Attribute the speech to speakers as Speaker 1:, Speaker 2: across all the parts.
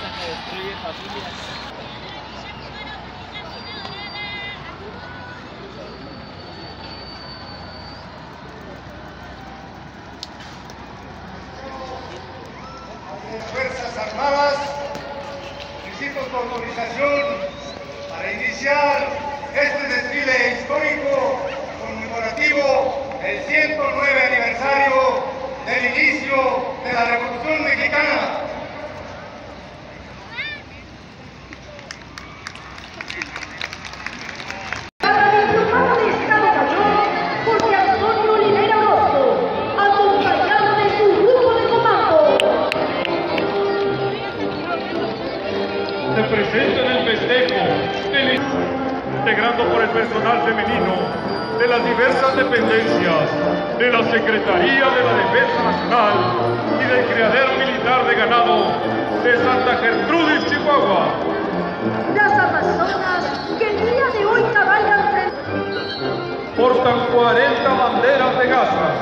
Speaker 1: familias.
Speaker 2: Fuerzas Armadas, tu autorización para iniciar este desfile histórico conmemorativo del 109 aniversario del inicio de la Revolución
Speaker 3: se presenta en el festejo, integrando por el personal femenino de las diversas dependencias de la Secretaría de la Defensa Nacional y del Criadero Militar de Ganado de Santa Gertrudis, Chihuahua.
Speaker 4: Las Amazonas que el día de hoy cabalgan frente
Speaker 3: Portan 40 banderas de gasas,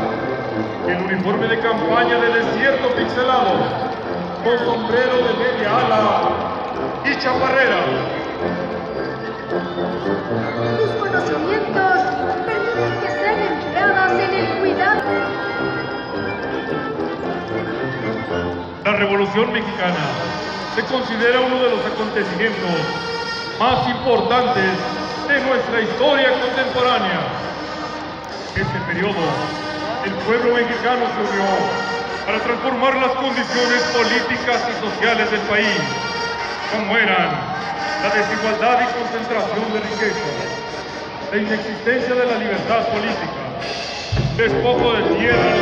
Speaker 3: el uniforme de campaña de desierto pixelado, con sombrero de media ala chaparrera.
Speaker 4: sus conocimientos permiten que sean empleadas en el cuidado.
Speaker 3: La Revolución Mexicana se considera uno de los acontecimientos más importantes de nuestra historia contemporánea. Este periodo, el pueblo mexicano se unió para transformar las condiciones políticas y sociales del país, como eran la desigualdad y concentración de riqueza, la inexistencia de la libertad política, despojo de tierra